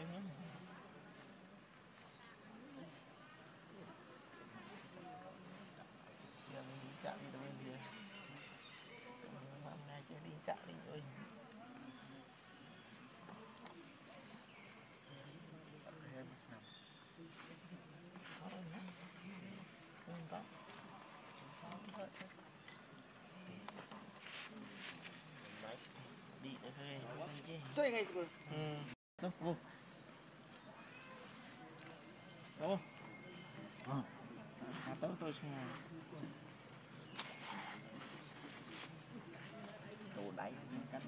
em chưa giờ mình đi chợ đi đâu bên kia hôm nay chưa đi chợ đi rồi thêm nằm thôi không có không có đi thôi tôi ngay rồi ừ đâu vô đâu Ờ. à tới tôi xem nào. Đồ đáy cắt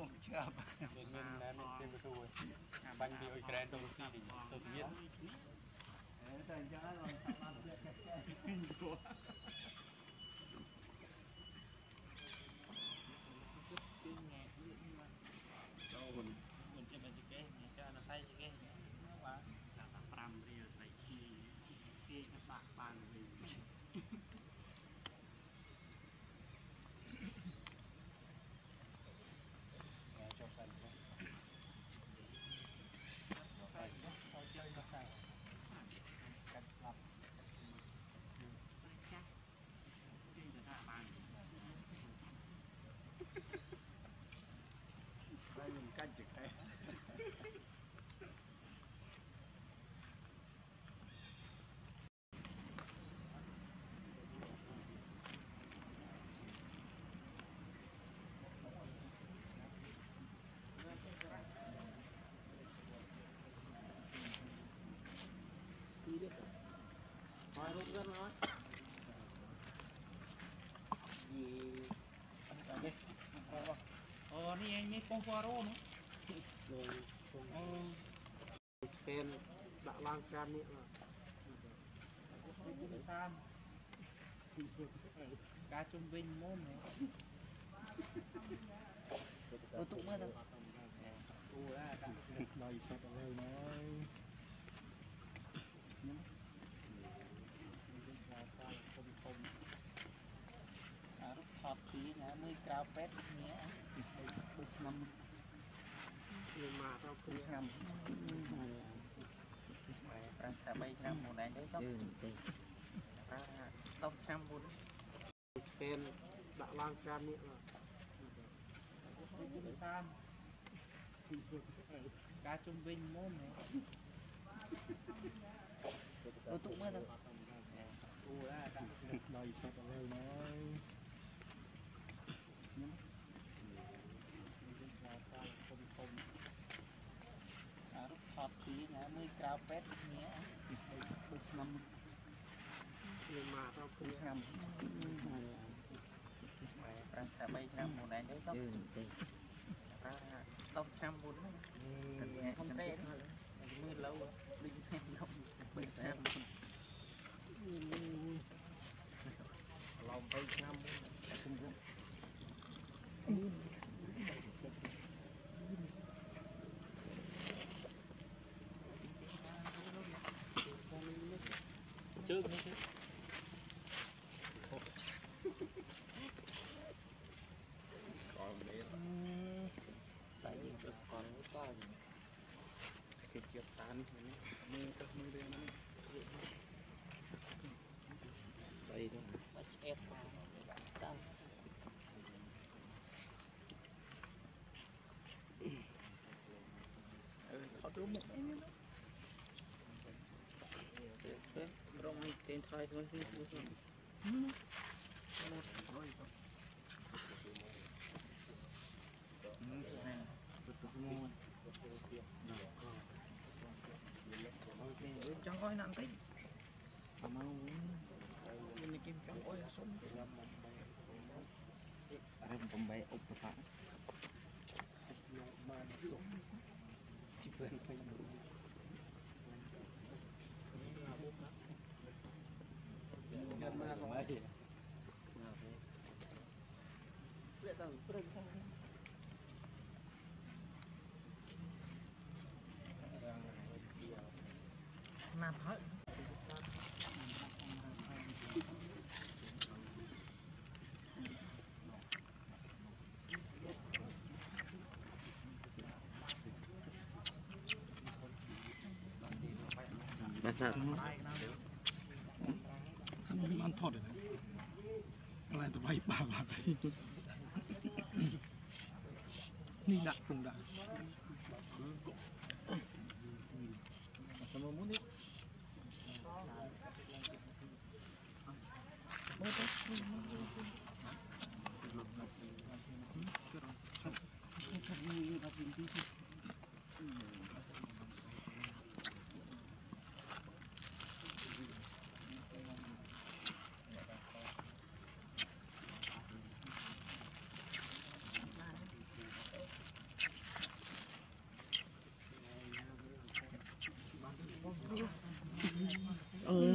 ពុំជាប់មានមានណែមានទេមទៅបាញ់ពីអ៊ុយក្រែនទៅស៊ីទៅសៀតតែអញ្ចឹងហើយបានតាមបានផ្លែកកែកែ នេះឯងនេះពងវ៉ារ៉ូណាអូស្កេនដាក់ឡើងស្កាននេះបាទតាមការជុំវិញមុំទៅទុកមើលទៅអូឡាដាក់ដល់ទឹកហើយណាខ្ញុំខ្ញុំអារថតទីណាមួយក្រៅពេទ្យនេះ năm năm bảy năm một này đấy tóc tóc trăm bốn scan đã lan scan nữa rồi cá trung bình môn này tụi mưa đâu ក្រៅពេទ្យនេះដូចឆ្នាំយើងមកទៅគ្រាឆ្នាំប្រាថា3ឆ្នាំមុនឯងទៅទៅថា10ឆ្នាំមុនហ្នឹងខ្ញុំទេមើល lâu ដូចតែខ្ញុំ3ឆ្នាំមុនឡំ3ឆ្នាំមុនខ្ញុំ Chẳng coi nặng tích Mà Ini kim chẳng coi là sống Ada pembaik operan. Tiba-tiba. Kenapa? That's it. ทอดเลยะอะไรต่อไปปลาแบบนี่นักตรุงดัก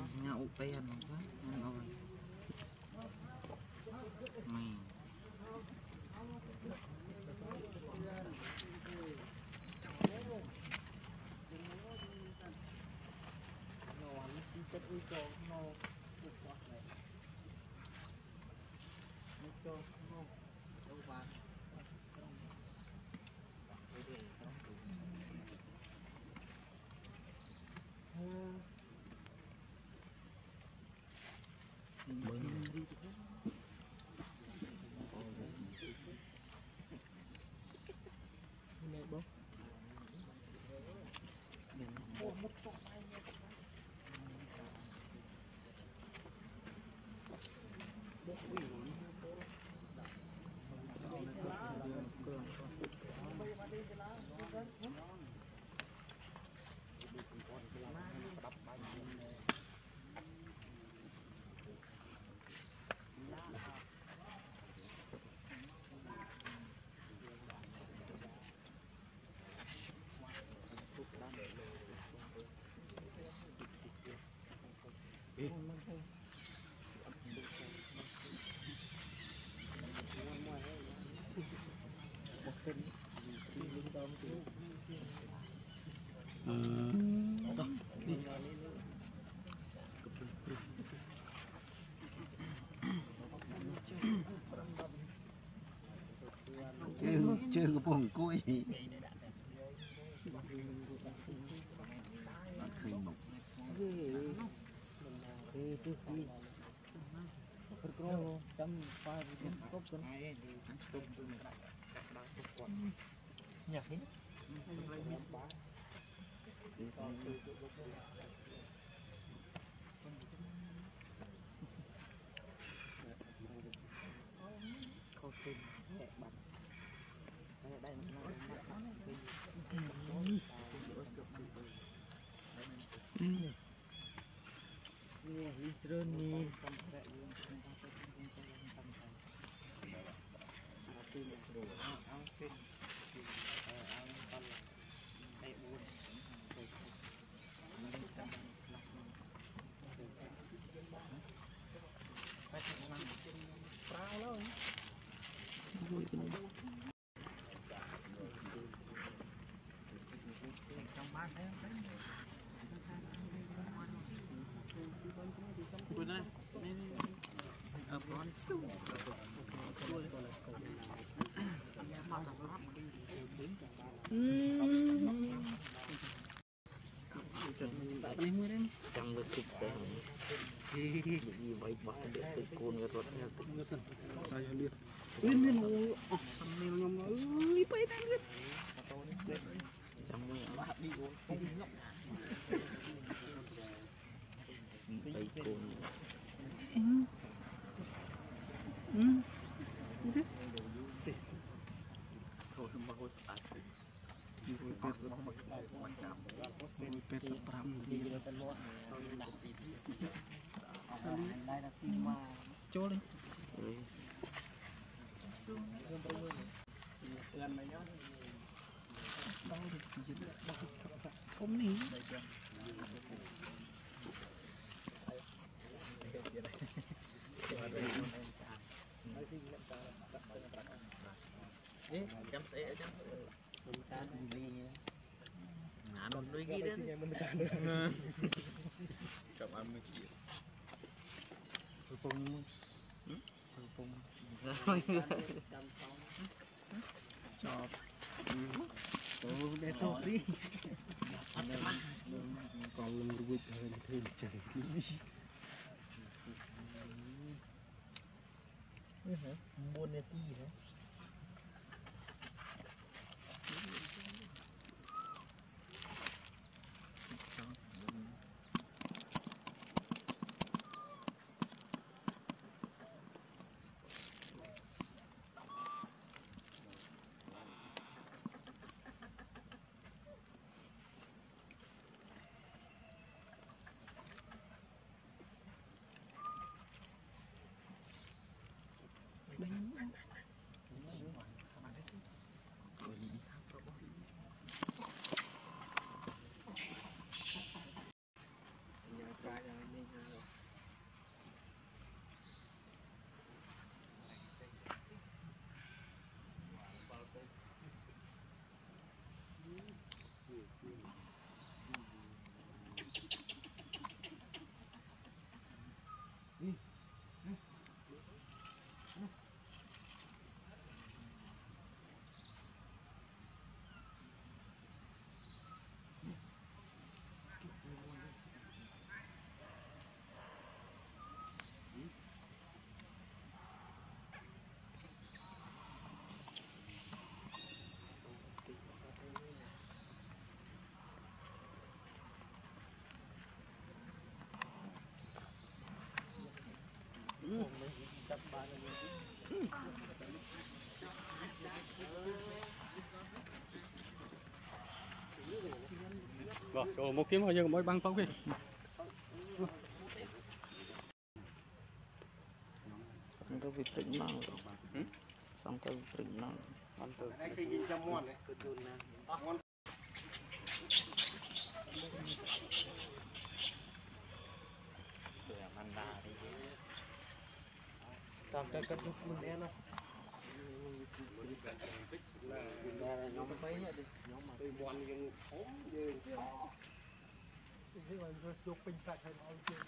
Sensinya upayan apa? Main apa? Main. chơi cái bông cúi Nyakit. នេះមួយដែរចាំលើគប់សេះយីយីវៃបោះទៅគូនរត់ទៅទៅតែលៀតវិញមានអូអស់ chỗ đi. Không ní Ê, chăm xe chăm ngã đòn đuôi ghi đến. Chậm គុំចប់ទៅនេះទៅទីអត់ច្បាស់កងនឹងរួចហើយធ្វើចឹងនេះហ៎4នាទីហ៎ Vâng, rồi một kiếm thôi nhưng mỗi băng phóng đi xong cái vịt tỉnh nào xong cái vịt tỉnh nào ăn từ. tam cái cái chút mình em không nhóm mấy đi nhóm mà từ bọn dân ốm về thế chụp pin sạch hay nói chuyện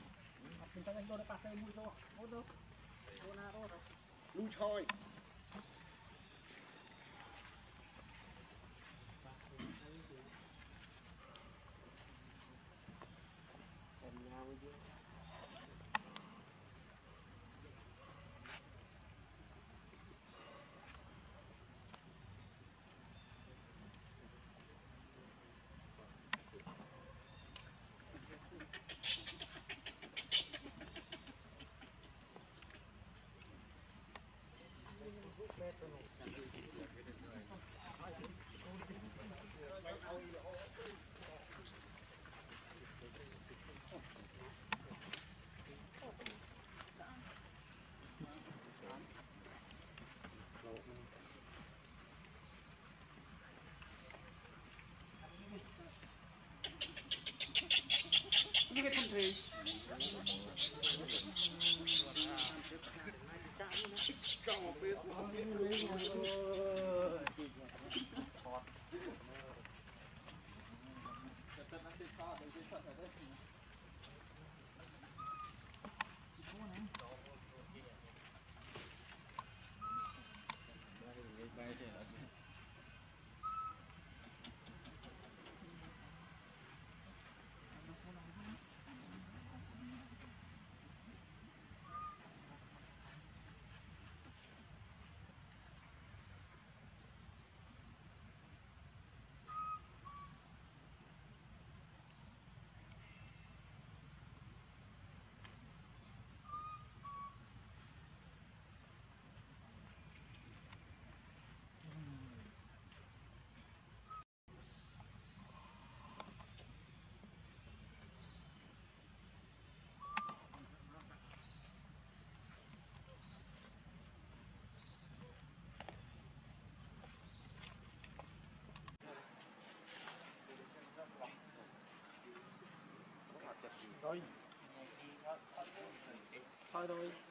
pin sạch anh tôi đã cắt rồi ô tô ô na ô rồi lui thôi give it some grace. はい。はい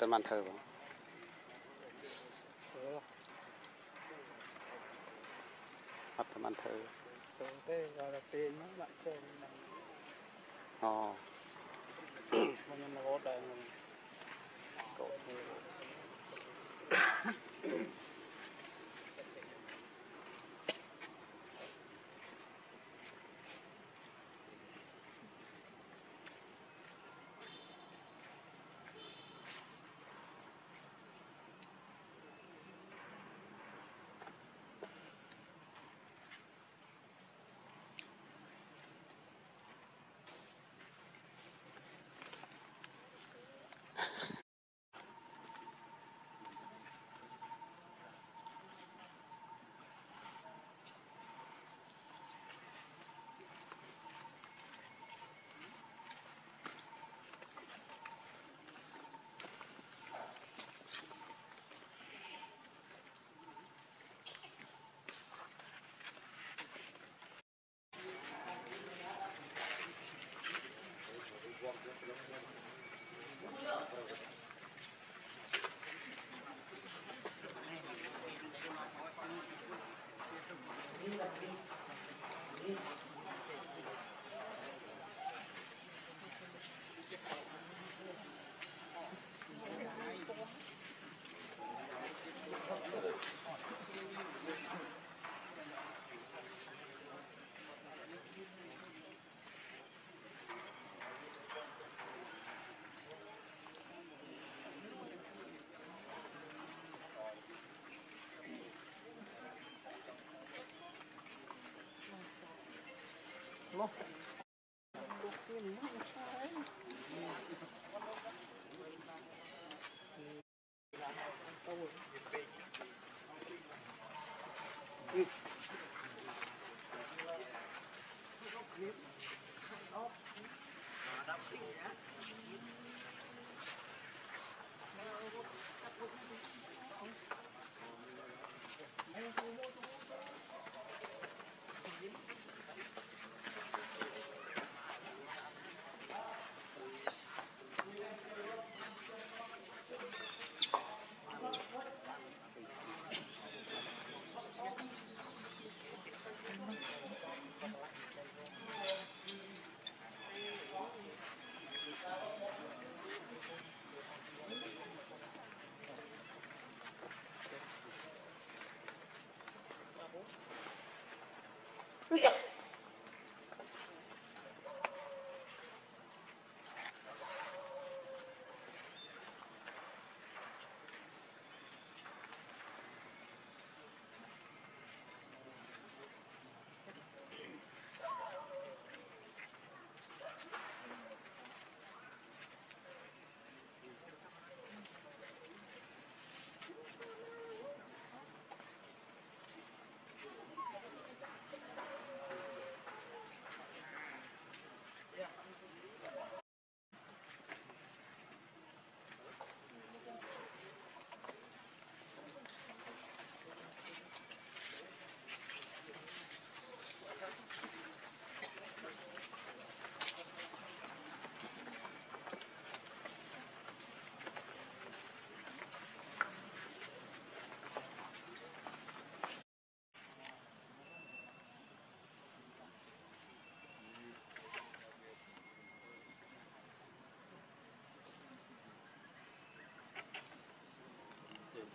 តែបានធ្វើបងអត់តែបានធ្វើសូមទេដល់តែពេលហ្នឹងបាក់សូមអូខ្ញុំរហូតដល់ No.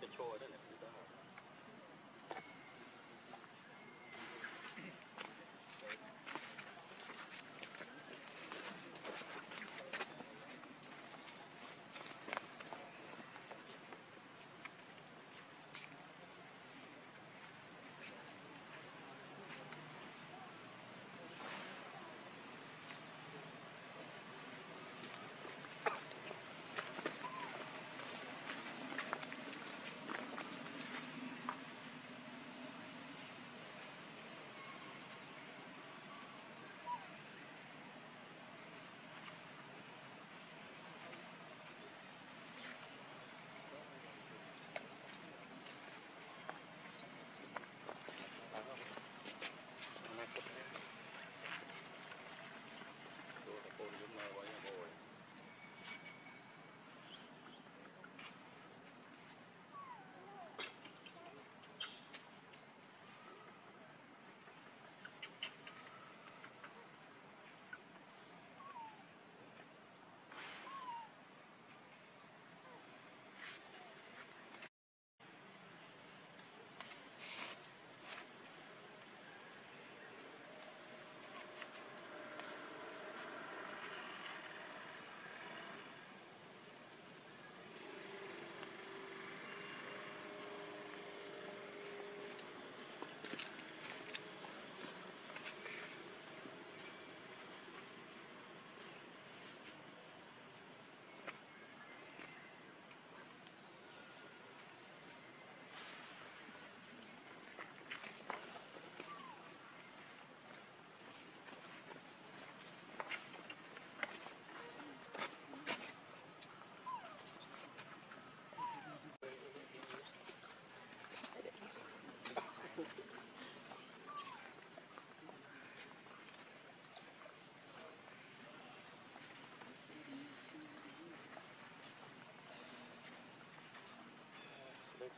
control, doesn't it?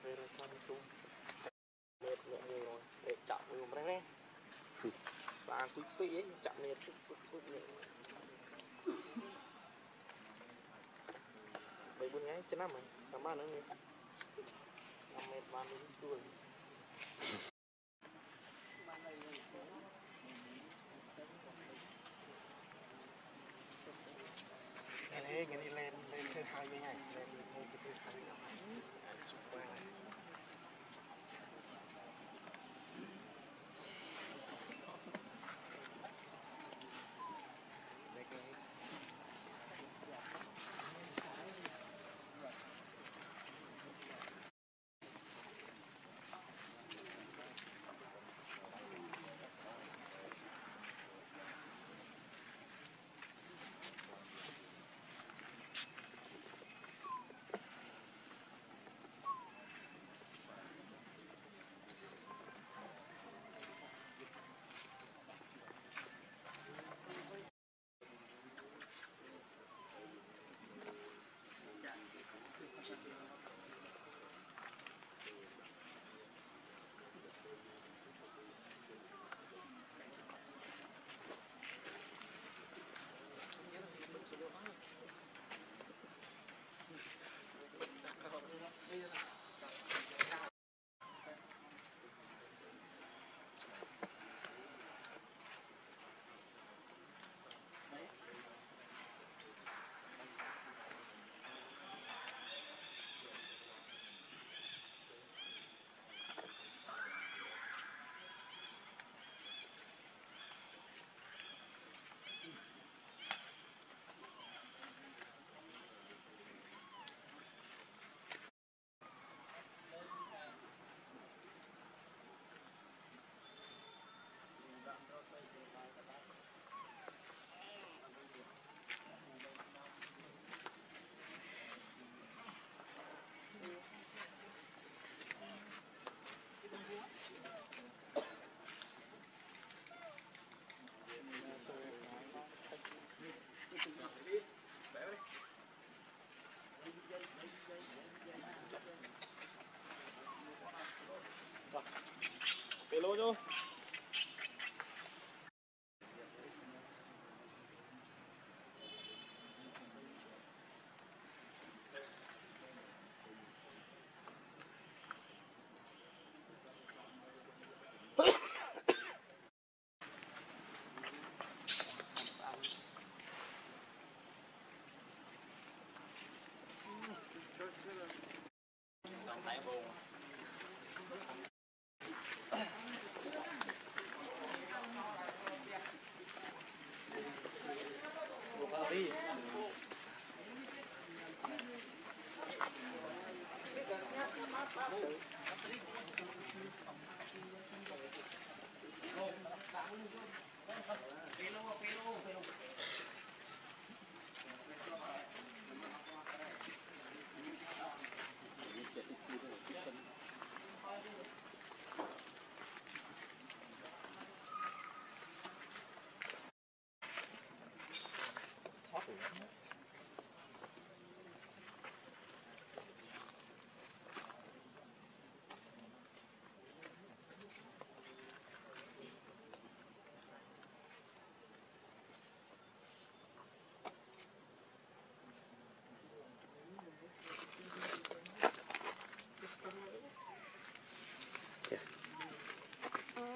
ពេលខ្ញុំជុំមេតមួយមួយរយចាក់មួយម្រេះនេះស្អាងគួយពីអីចាក់មេតពុកពុកពុកនេះបីបុញថ្ងៃឆ្នាំហ្នឹងតាមបានហ្នឹងនេះតាមមេតបាននេះជួល go.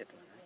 Светлана.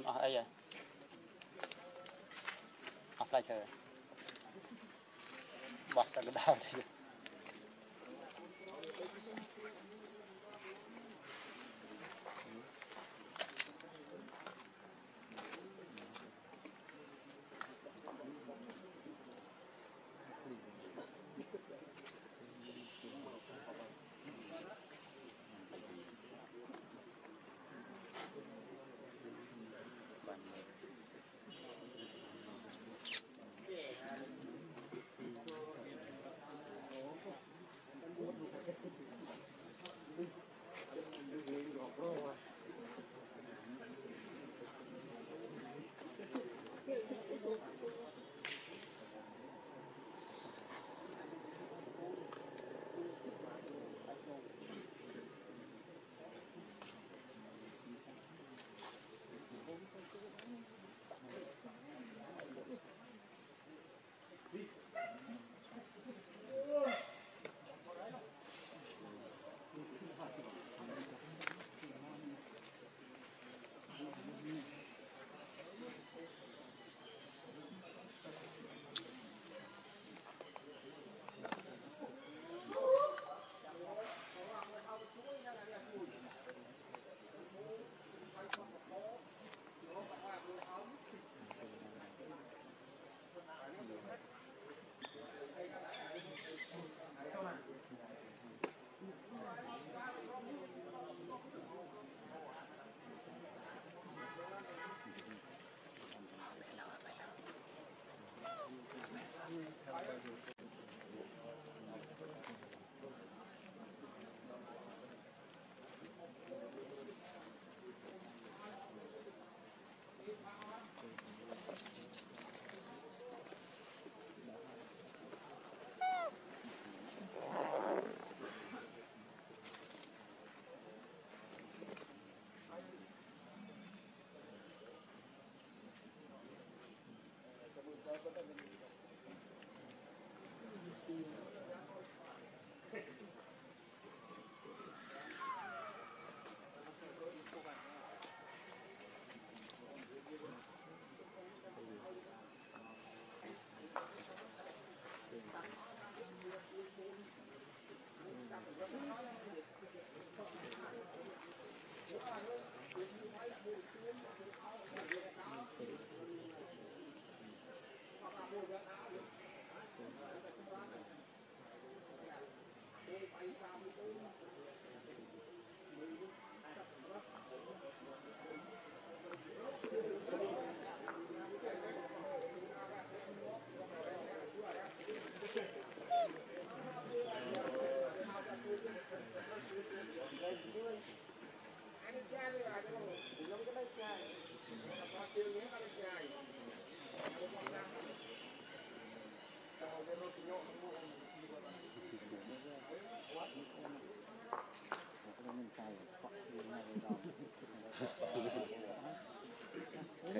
ត់អស់អីហ៎អស់ផ្លែឈើបោះតែកដាលទៀត cuentas de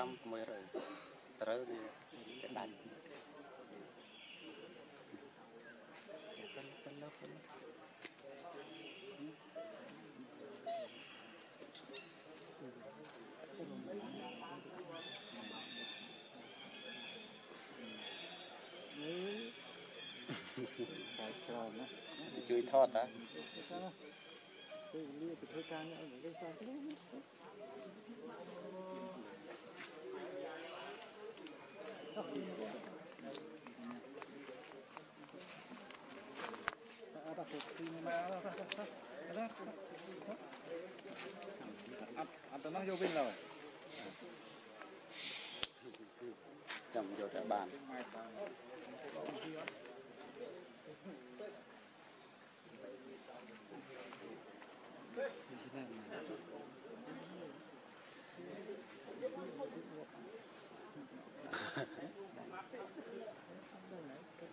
កម្មជាមួយរើរើវាទៅដាច់តែស្រោណាជួយថតតាគឺវាទៅធ្វើការនេះអីគេថា nói vô bên rồi Chồng vô tại bàn.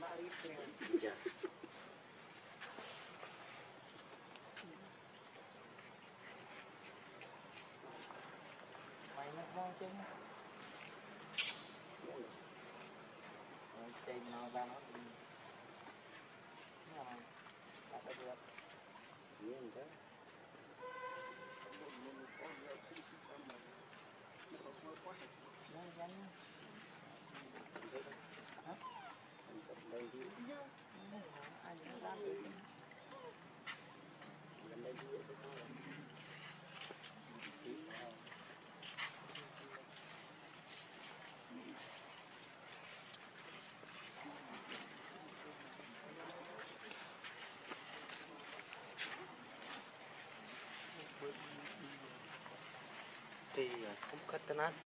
somebody there. Yeah. Why thì à, không khách tên anh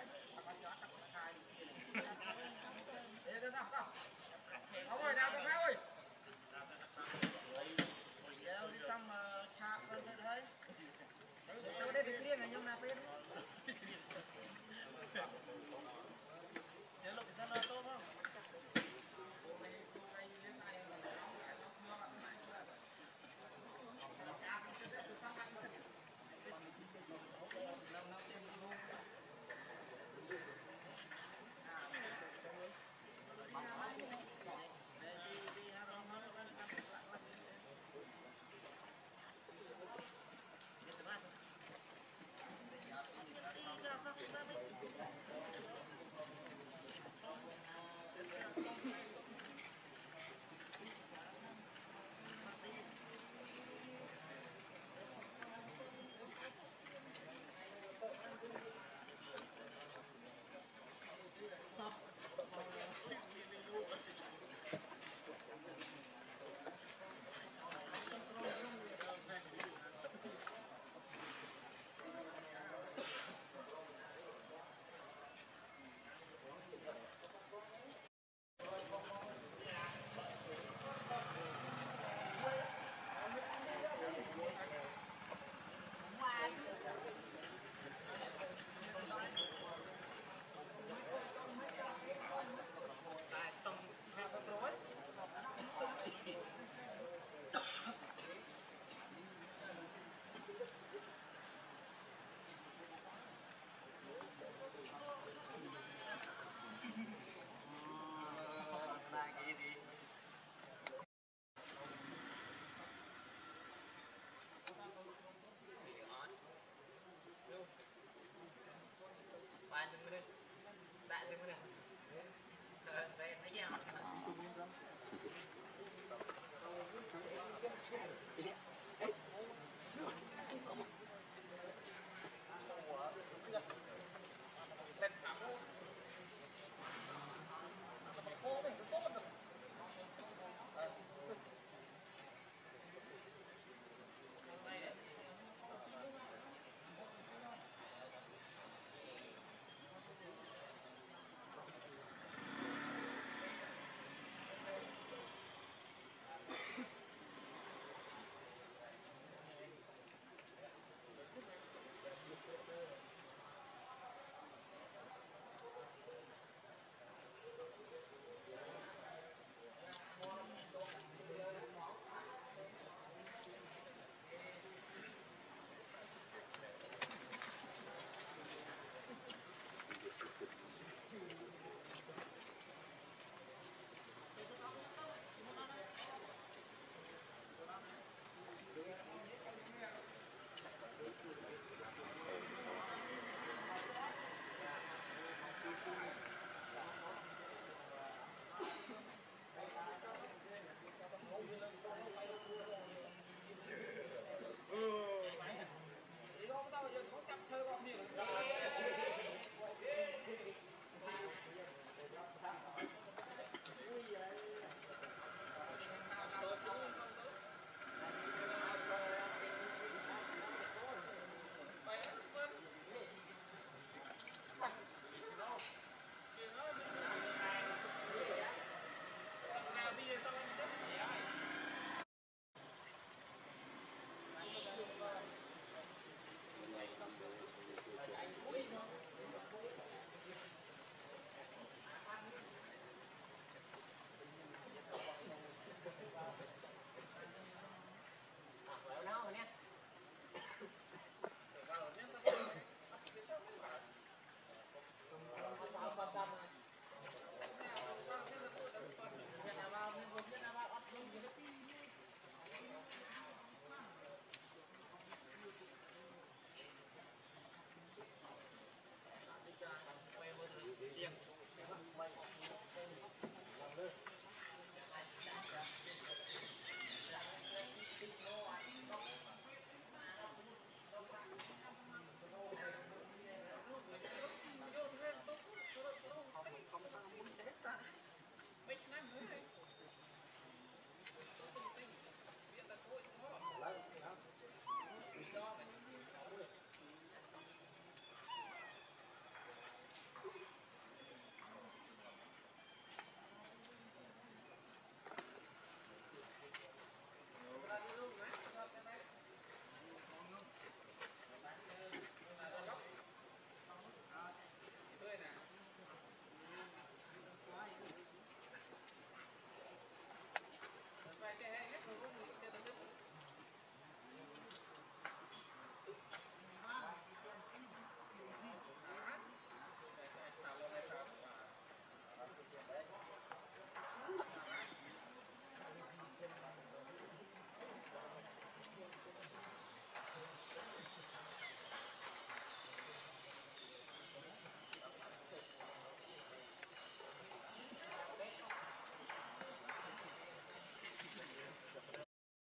Thank you.